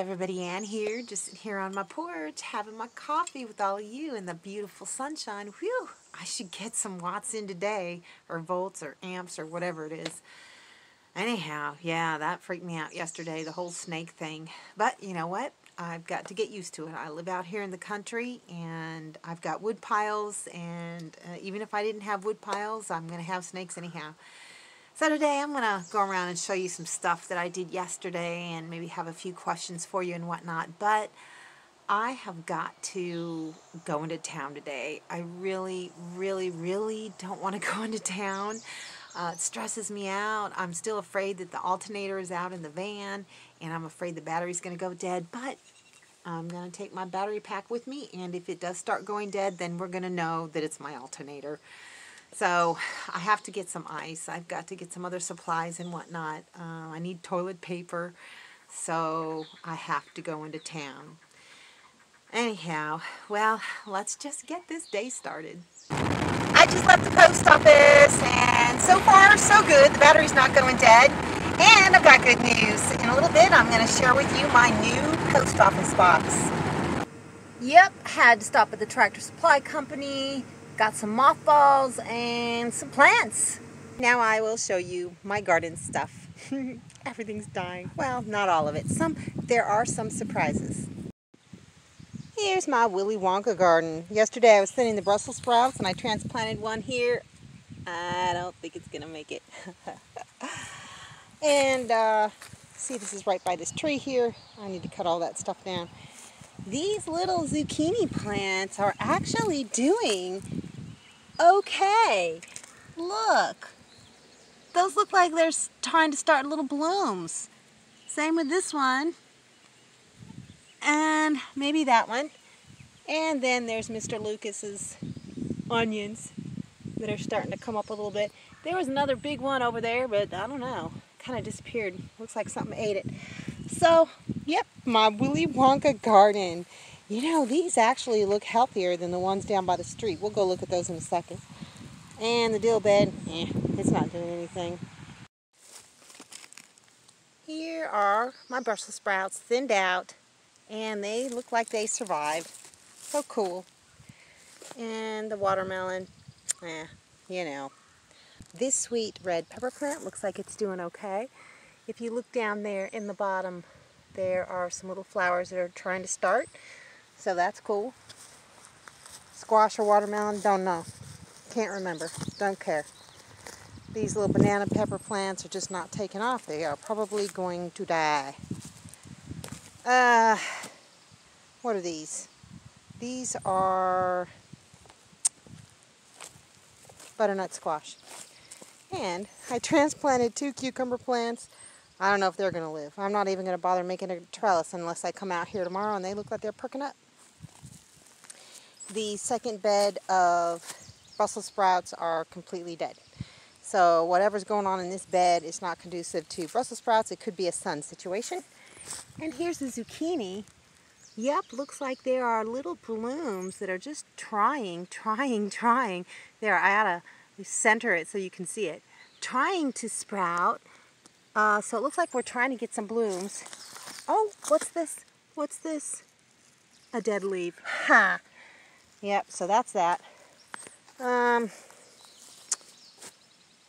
everybody, Ann here, just here on my porch having my coffee with all of you in the beautiful sunshine. Whew, I should get some watts in today, or volts, or amps, or whatever it is. Anyhow, yeah, that freaked me out yesterday, the whole snake thing. But you know what? I've got to get used to it. I live out here in the country and I've got wood piles, and uh, even if I didn't have wood piles, I'm going to have snakes anyhow. So today I'm going to go around and show you some stuff that I did yesterday and maybe have a few questions for you and whatnot. But I have got to go into town today. I really, really, really don't want to go into town. Uh, it stresses me out. I'm still afraid that the alternator is out in the van and I'm afraid the battery's going to go dead. But I'm going to take my battery pack with me and if it does start going dead, then we're going to know that it's my alternator. So I have to get some ice. I've got to get some other supplies and whatnot. Uh, I need toilet paper, so I have to go into town. Anyhow, well, let's just get this day started. I just left the post office, and so far, so good. The battery's not going dead. And I've got good news. In a little bit, I'm going to share with you my new post office box. Yep, had to stop at the Tractor Supply Company, Got some mothballs and some plants. Now I will show you my garden stuff. Everything's dying. Well, not all of it. Some There are some surprises. Here's my Willy Wonka garden. Yesterday I was thinning the Brussels sprouts and I transplanted one here. I don't think it's going to make it. and uh, see this is right by this tree here. I need to cut all that stuff down. These little zucchini plants are actually doing okay. Look. Those look like they're trying to start little blooms. Same with this one. And maybe that one. And then there's Mr. Lucas's onions that are starting to come up a little bit. There was another big one over there, but I don't know. Kind of disappeared. Looks like something ate it. So, yep, my Willy Wonka garden. You know, these actually look healthier than the ones down by the street. We'll go look at those in a second. And the dill bed, eh, it's not doing anything. Here are my Brussels sprouts thinned out and they look like they survived. So cool. And the watermelon, eh, you know. This sweet red pepper plant looks like it's doing okay. If you look down there in the bottom, there are some little flowers that are trying to start. So that's cool. Squash or watermelon, don't know. Can't remember. Don't care. These little banana pepper plants are just not taking off. They are probably going to die. Uh, what are these? These are butternut squash. And I transplanted two cucumber plants. I don't know if they're going to live. I'm not even going to bother making a trellis unless I come out here tomorrow and they look like they're perking up the second bed of Brussels sprouts are completely dead. So whatever's going on in this bed is not conducive to Brussels sprouts. It could be a sun situation. And here's the zucchini. Yep, looks like there are little blooms that are just trying, trying, trying. There, I to center it so you can see it. Trying to sprout. Uh, so it looks like we're trying to get some blooms. Oh, what's this? What's this? A dead leaf. Ha! Yep, so that's that. Um,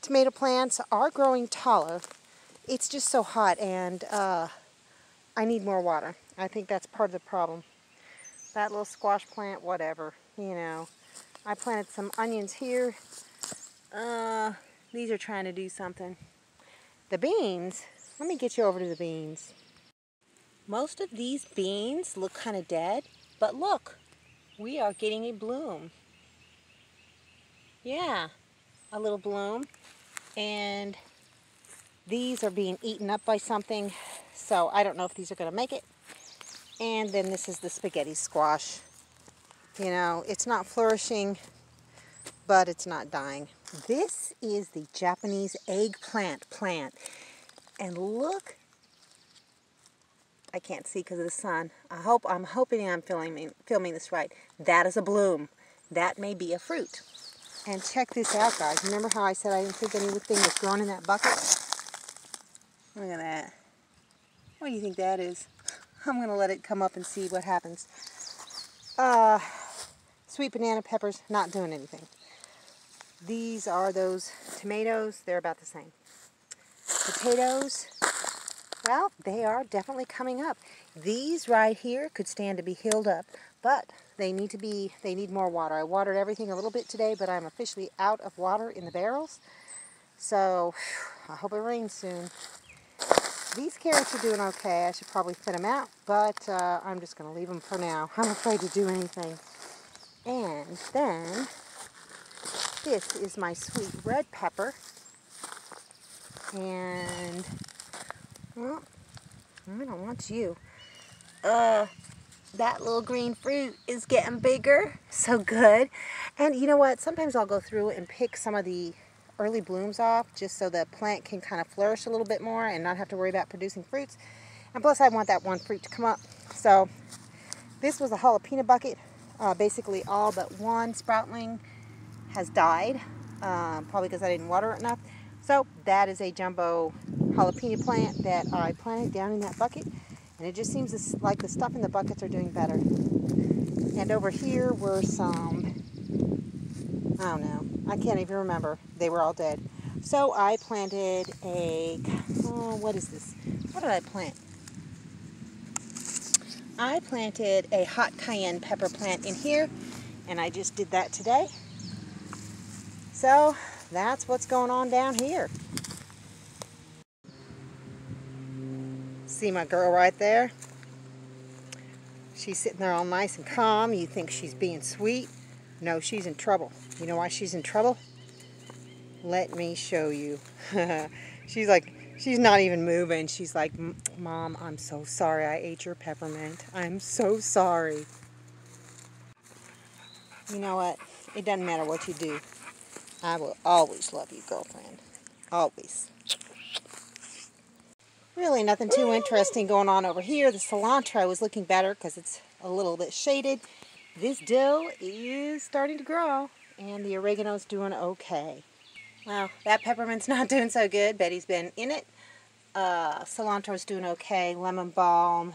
tomato plants are growing taller. It's just so hot and uh, I need more water. I think that's part of the problem. That little squash plant, whatever, you know. I planted some onions here. Uh, these are trying to do something. The beans, let me get you over to the beans. Most of these beans look kind of dead, but look, we are getting a bloom. Yeah, a little bloom. And these are being eaten up by something, so I don't know if these are going to make it. And then this is the spaghetti squash. You know, it's not flourishing, but it's not dying. This is the Japanese eggplant plant. And look I can't see because of the sun. I hope I'm hoping I'm filming filming this right. That is a bloom. That may be a fruit. And check this out, guys. Remember how I said I didn't think anything was growing in that bucket? Look at that. What do you think that is? I'm going to let it come up and see what happens. Uh, sweet banana peppers, not doing anything. These are those tomatoes. They're about the same. Potatoes, well, they are definitely coming up. These right here could stand to be healed up, but they need to be, they need more water. I watered everything a little bit today, but I'm officially out of water in the barrels. So, I hope it rains soon. These carrots are doing okay. I should probably thin them out, but uh, I'm just going to leave them for now. I'm afraid to do anything. And then, this is my sweet red pepper. And, well, I don't want you. Uh, that little green fruit is getting bigger. So good. And you know what? Sometimes I'll go through and pick some of the early blooms off just so the plant can kind of flourish a little bit more and not have to worry about producing fruits. And plus I want that one fruit to come up. So this was a jalapeno bucket. Uh, basically all but one sproutling has died, uh, probably because I didn't water it enough. So that is a jumbo jalapeno plant that I planted down in that bucket. And it just seems like the stuff in the buckets are doing better. And over here were some, I don't know, I can't even remember. They were all dead. So I planted a, oh, what is this? What did I plant? I planted a hot cayenne pepper plant in here, and I just did that today. So that's what's going on down here. See my girl right there? She's sitting there all nice and calm. You think she's being sweet. No, she's in trouble. You know why she's in trouble? Let me show you. she's like, she's not even moving. She's like, Mom, I'm so sorry I ate your peppermint. I'm so sorry. You know what? It doesn't matter what you do. I will always love you, girlfriend. Always. Really nothing too interesting going on over here. The cilantro is looking better because it's a little bit shaded. This dill is starting to grow and the oregano's doing okay. Well, that peppermint's not doing so good. Betty's been in it. Uh, cilantro's doing okay. Lemon balm,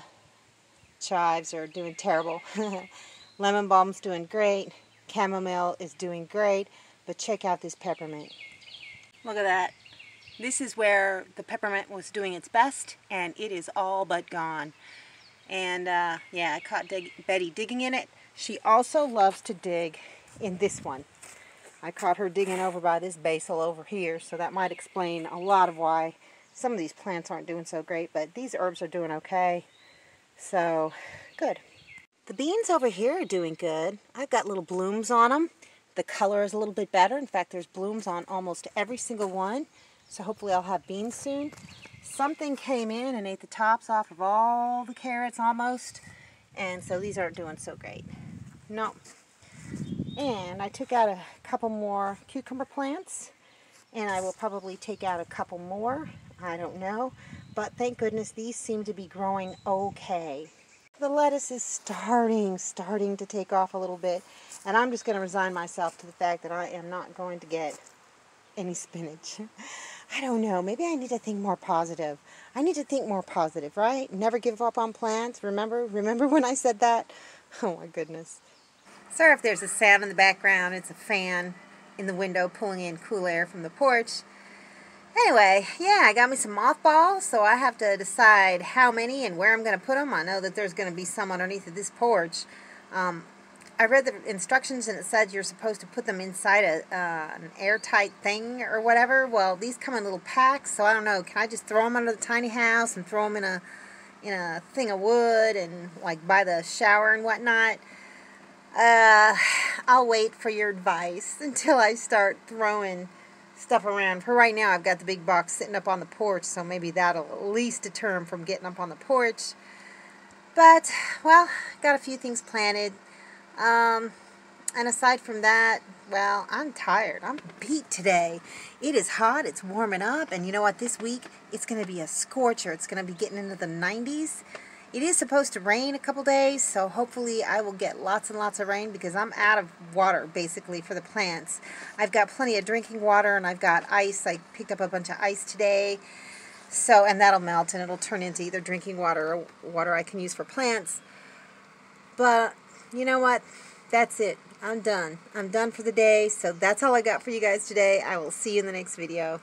chives are doing terrible. Lemon balm's doing great. Chamomile is doing great. But check out this peppermint. Look at that. This is where the peppermint was doing its best, and it is all but gone. And uh, yeah, I caught dig Betty digging in it. She also loves to dig in this one. I caught her digging over by this basil over here, so that might explain a lot of why some of these plants aren't doing so great, but these herbs are doing okay. So, good. The beans over here are doing good. I've got little blooms on them. The color is a little bit better. In fact, there's blooms on almost every single one. So hopefully I'll have beans soon. Something came in and ate the tops off of all the carrots almost. And so these aren't doing so great. No. And I took out a couple more cucumber plants. And I will probably take out a couple more. I don't know. But thank goodness these seem to be growing okay. The lettuce is starting, starting to take off a little bit. And I'm just going to resign myself to the fact that I am not going to get any spinach. I don't know. Maybe I need to think more positive. I need to think more positive, right? Never give up on plants. Remember? Remember when I said that? Oh my goodness. Sorry if there's a sound in the background. It's a fan in the window pulling in cool air from the porch. Anyway, yeah, I got me some mothballs, so I have to decide how many and where I'm going to put them. I know that there's going to be some underneath of this porch. Um, I read the instructions and it said you're supposed to put them inside a, uh, an airtight thing or whatever. Well, these come in little packs, so I don't know. Can I just throw them under the tiny house and throw them in a in a thing of wood and like by the shower and whatnot? Uh, I'll wait for your advice until I start throwing stuff around. For right now, I've got the big box sitting up on the porch, so maybe that'll at least deter him from getting up on the porch. But, well, got a few things planted. Um, and aside from that, well, I'm tired. I'm beat today. It is hot. It's warming up. And you know what? This week, it's going to be a scorcher. It's going to be getting into the 90s. It is supposed to rain a couple days, so hopefully I will get lots and lots of rain because I'm out of water, basically, for the plants. I've got plenty of drinking water, and I've got ice. I picked up a bunch of ice today. So, and that'll melt and it'll turn into either drinking water or water I can use for plants. But you know what? That's it. I'm done. I'm done for the day. So that's all I got for you guys today. I will see you in the next video.